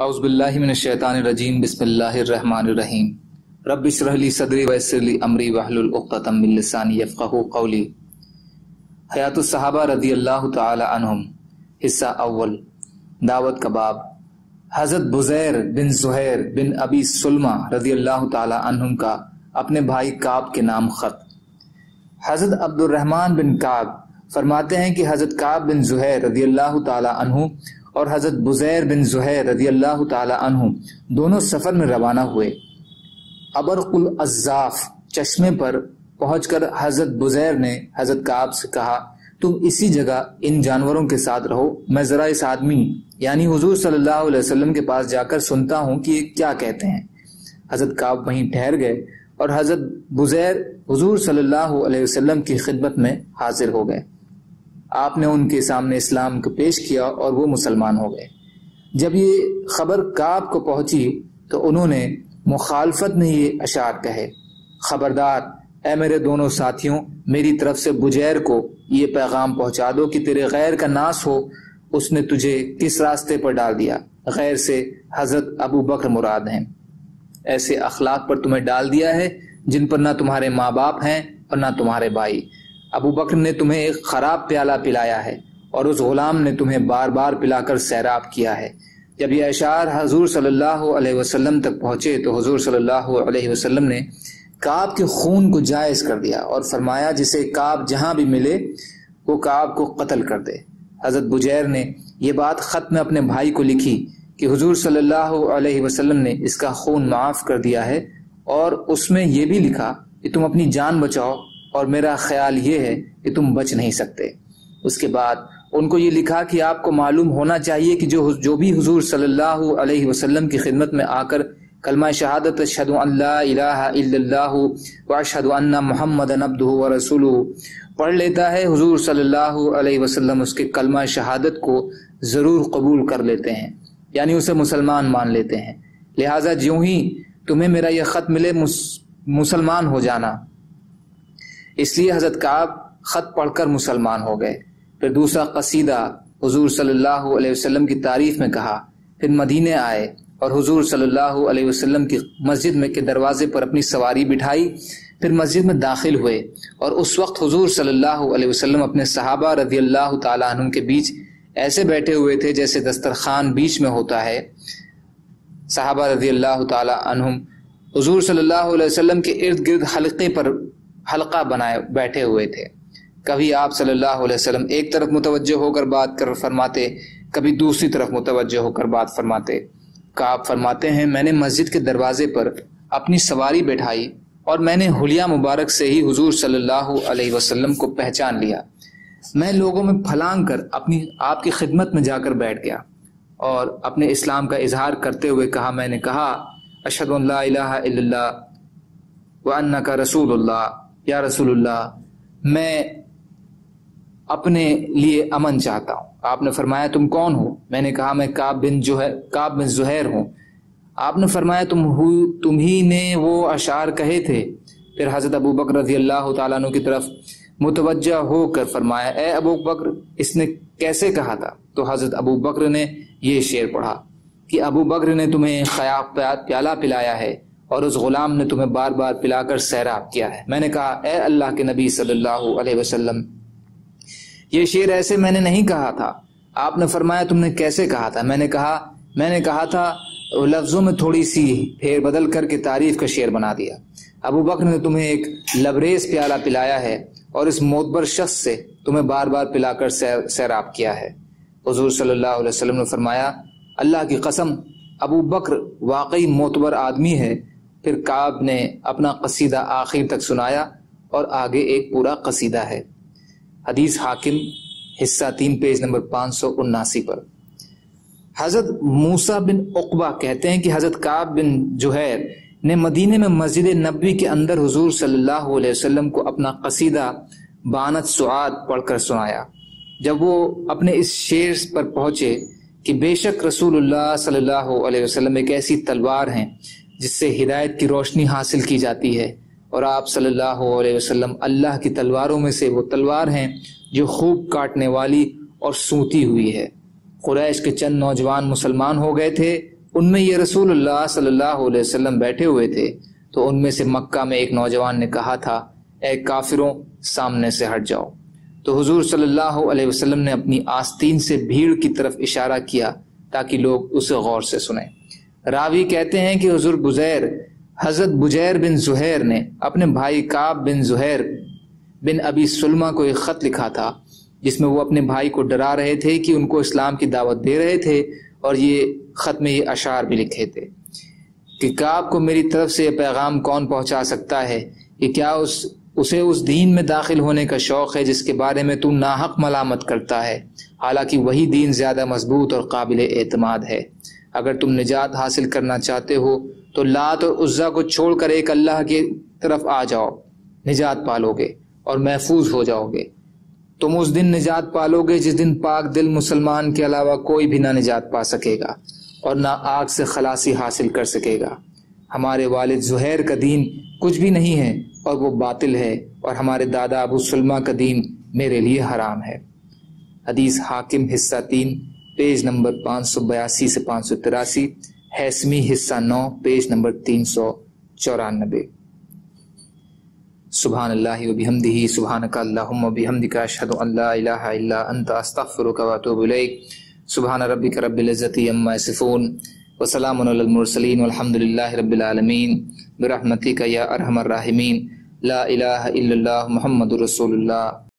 اعوذ باللہ من الشیطان الرجیم، بسم اللہ الرحمن الرحیم۔ رب اشرح لی صدری ویسر لی امری واحلل عقدۃ من لسانی یفقهوا قولی۔ حیات الصحابہ رضی اللہ تعالی عنہم، حصہ اول، دعوت کا باب حضرت بزیر بن زہیر بن ابی سلمہ رضی اللہ تعالی عنہم کا اپنے بھائی کعب کے نام خط۔ حضرت عبد الرحمن بن کعب فرماتے ہیں کہ حضرت کعب بن زہیر رضی اللہ تعالی عنہ اور حضرت بزیر بن زہیر رضی اللہ تعالی عنہ دونوں سفر میں روانہ ہوئے۔ ابرق العزاف چشمے پر پہنچ کر حضرت بزیر نے حضرت کعب سے کہا، تم اسی جگہ ان جانوروں کے ساتھ رہو، میں ذرا اس آدمی یعنی حضور صلی اللہ علیہ وسلم کے پاس جا کر سنتا ہوں کہ یہ کیا کہتے ہیں۔ حضرت کعب وہیں ٹھہر گئے اور حضرت بزیر حضور صلی اللہ علیہ وسلم کی خدمت میں حاضر ہو گئے۔ آپ نے ان کے سامنے اسلام کو پیش کیا اور وہ مسلمان ہو گئے۔ جب یہ خبر کعب کو پہنچی تو انہوں نے مخالفت میں یہ اشعار کہے، خبردار، اے میرے دونوں ساتھیوں، میری طرف سے بجیر کو یہ پیغام پہنچا دو کہ تیرے غیر کا ناس ہو، اس نے تجھے کس راستے پر ڈال دیا؟ غیر سے حضرت ابو بکر مراد ہیں۔ ایسے اخلاق پر تمہیں ڈال دیا ہے جن پر نہ تمہارے ماں باپ ہیں اور نہ تمہارے بھائی۔ ابو بکر نے تمہیں ایک خراب پیالہ پلایا ہے اور اس غلام نے تمہیں بار بار پلا کر سیراب کیا ہے۔ جب یہ اشعار حضور صلی اللہ علیہ وسلم تک پہنچے تو حضور صلی اللہ علیہ وسلم نے کعب کے خون کو جائز کر دیا اور فرمایا جسے کعب جہاں بھی ملے وہ کعب کو قتل کر دے۔ حضرت بجیر نے یہ بات خط میں اپنے بھائی کو لکھی کہ حضور صلی اللہ علیہ وسلم نے اس کا خون معاف کر دیا ہے اور اس میں یہ بھی لکھا کہ تم اپنی جان بچاؤ۔ اور میرا خیال یہ ہے کہ تم بچ نہیں سکتے۔ اس کے بعد ان کو یہ لکھا کہ آپ کو معلوم ہونا چاہیے کہ جو جو بھی حضور صلی اللہ علیہ وسلم کی خدمت میں آ کر کلمہ شہادت اشہد اللہ الہ الا اللہ و اشہد ان محمد نبدہ و رسول پڑھ لیتا ہے، حضور صلی اللہ علیہ وسلم اس کے کلمہ شہادت کو ضرور قبول کر لیتے ہیں یعنی اسے مسلمان مان لیتے ہیں۔ لہٰذا جو ہی تمہیں میرا یہ خط ملے مسلمان ہو جانا۔ اس لیے حضرت کعب خط پڑھ کر مسلمان ہو گئے۔ پھر دوسرا قصیدہ حضور صلی اللہ علیہ وسلم کی تعریف میں کہا۔ پھر مدینے آئے اور حضور صلی اللہ علیہ وسلم کی مسجد میں کے دروازے پر اپنی سواری بٹھائی۔ پھر مسجد میں داخل ہوئے اور اس وقت حضور صلی اللہ علیہ وسلم اپنے صحابہ رضی اللہ تعالیٰ عنہ کے بیچ ایسے بیٹھے ہوئے تھے جیسے دسترخوان بیچ میں ہوتا ہے۔ صحابہ رضی اللہ تعالیٰ عنہم۔ حضور صلی اللہ علیہ وسلم کے ارد گرد حلقے پر حلقہ بنائے بیٹھے ہوئے تھے۔ کبھی آپ صلی اللہ علیہ وسلم ایک طرف متوجہ ہو کر بات کر فرماتے، کبھی دوسری طرف متوجہ ہو کر بات فرماتے۔ کعب فرماتے ہیں، میں نے مسجد کے دروازے پر اپنی سواری بیٹھائی اور میں نے حلیہ مبارک سے ہی حضور صلی اللہ علیہ وسلم کو پہچان لیا۔ میں لوگوں میں پھلانگ کر اپنی، آپ کی خدمت میں جا کر بیٹھ گیا اور اپنے اسلام کا اظہار کرتے ہوئے کہا، میں نے کہا اشد اللہ الہ الا اللہ و کا رسول اللہ۔ یا رسول اللہ، میں اپنے لیے امن چاہتا ہوں۔ آپ نے فرمایا، تم کون ہو؟ میں نے کہا، میں کاب بن جو کاب بن زہیر ہوں۔ آپ نے فرمایا، تم ہو، تم ہی نے وہ اشعار کہے تھے۔ پھر حضرت ابو بکر رضی اللہ تعالیٰ عنہ کی طرف متوجہ ہو کر فرمایا، اے ابو بکر، اس نے کیسے کہا تھا؟ تو حضرت ابو بکر نے یہ شعر پڑھا کہ ابو بکر نے تمہیں خیاب پیالہ پلایا ہے۔ اور اس غلام نے تمہیں بار بار پلا کر سیراب کیا ہے۔ میں نے کہا، اے اللہ کے نبی صلی اللہ علیہ وسلم، یہ شعر ایسے میں نے نہیں کہا تھا۔ آپ نے فرمایا، تم نے کیسے کہا تھا؟ میں نے کہا، میں نے کہا تھا، لفظوں میں تھوڑی سی پھیر بدل کر کے تعریف کا شعر بنا دیا۔ ابو بکر نے تمہیں ایک لبریز پیالہ پلایا ہے اور اس موتبر شخص سے تمہیں بار بار پلا کر سیراب کیا ہے۔ حضور صلی اللہ علیہ وسلم نے فرمایا، اللہ کی قسم، ابو بکر واقعی معتبر آدمی ہے۔ پھر کعب نے اپنا قصیدہ آخر تک سنایا اور آگے ایک پورا قصیدہ ہے۔ حدیث حاکم، حصہ تین، پیج نمبر پانچ سو اناسی پر۔ حضرت موسا بن اقبا کہتے ہیں کہ حضرت کعب بن جوہیر نے مدینے میں مسجد نبوی کے اندر حضور صلی اللہ علیہ وسلم کو اپنا قصیدہ بانت سعاد پڑھ کر سنایا۔ جب وہ اپنے اس شعر پر پہنچے کہ بے شک رسول اللہ صلی اللہ علیہ وسلم ایک ایسی تلوار ہیں جس سے ہدایت کی روشنی حاصل کی جاتی ہے۔ اور آپ صلی اللہ علیہ وسلم اللہ کی تلواروں میں سے وہ تلوار ہیں جو خوب کاٹنے والی اور سوتی ہوئی ہے۔ قریش کے چند نوجوان مسلمان ہو گئے تھے۔ ان میں یہ رسول اللہ صلی اللہ علیہ وسلم بیٹھے ہوئے تھے۔ تو ان میں سے مکہ میں ایک نوجوان نے کہا تھا، اے کافروں، سامنے سے ہٹ جاؤ۔ تو حضور صلی اللہ علیہ وسلم نے اپنی آستین سے بھیڑ کی طرف اشارہ کیا تاکہ لوگ اسے غور سے سنیں۔ راوی کہتے ہیں کہ حضور بزیر، حضرت بجیر بن زہیر نے اپنے بھائی کاب بن زہیر بن ابی سلمہ کو ایک خط لکھا تھا، جس میں وہ اپنے بھائی کو ڈرا رہے تھے کہ ان کو اسلام کی دعوت دے رہے تھے اور یہ خط میں یہ اشعار بھی لکھے تھے کہ کاب کو میری طرف سے یہ پیغام کون پہنچا سکتا ہے؟ کہ کیا اس، اسے اس دین میں داخل ہونے کا شوق ہے جس کے بارے میں تو ناحق ملامت کرتا ہے؟ حالانکہ وہی دین زیادہ مضبوط اور قابل اعتماد ہے۔ اگر تم نجات حاصل کرنا چاہتے ہو، تو لات اور عزا کو چھوڑ کر ایک اللہ کی طرف آ جاؤ، نجات پالو گے اور محفوظ ہو جاؤ گے۔ تم اس دن نجات پالو گے جس دن پاک دل مسلمان کے علاوہ کوئی بھی نہ نجات پا سکے گا اور نہ آگ سے خلاصی حاصل کر سکے گا۔ ہمارے والد زہیر کا دین کچھ بھی نہیں ہے اور وہ باطل ہے اور ہمارے دادا ابو سلمہ کا دین میرے لیے حرام ہے۔ حدیث حاکم حصہ تین۔ پیج نمبر پانچ سو بیاسی سے پانچ سو تراسی، حیثمی حصہ نو، پیج نمبر تین سو چورانبے سبحان اللہ و بحمدہ، سبحانک اللہم و بحمدک، اشہد ان لا الہ الا انت، استغفرک و اتوب الیک۔ سبحان ربک رب العزت عما یصفون۔ وسلام علی المرسلین والحمد للہ رب العالمین۔ برحمتک یا ارحم الراحمین۔ لا الہ الا اللہ، محمد رسول اللہ۔